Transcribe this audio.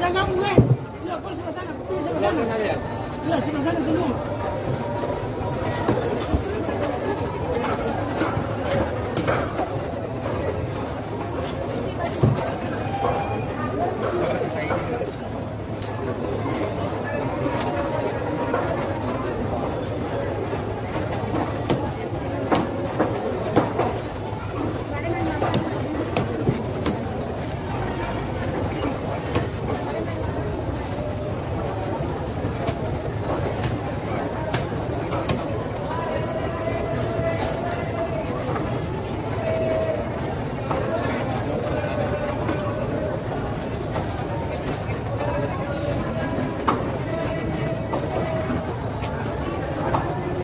Jangan kamu, eh. Ya, kau sebelah sana. Sebelah sana. Ya, sebelah sana, tunggu.